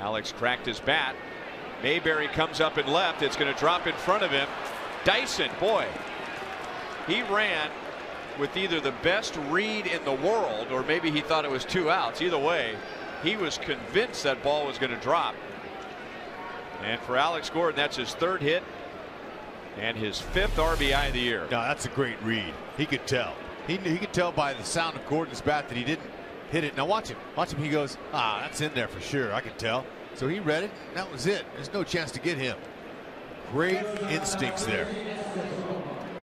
Alex cracked his bat. Mayberry comes up and left. It's going to drop in front of him. Dyson, boy, he ran with either the best read in the world or maybe he thought it was two outs. Either way, he was convinced that ball was going to drop. And for Alex Gordon, that's his third hit and his fifth RBI of the year. No, that's a great read. He could tell. He, he could tell by the sound of Gordon's bat that he didn't hit it. Now watch him. Watch him. He goes, ah, that's in there for sure. I can tell. So he read it. That was it. There's no chance to get him. Great instincts there.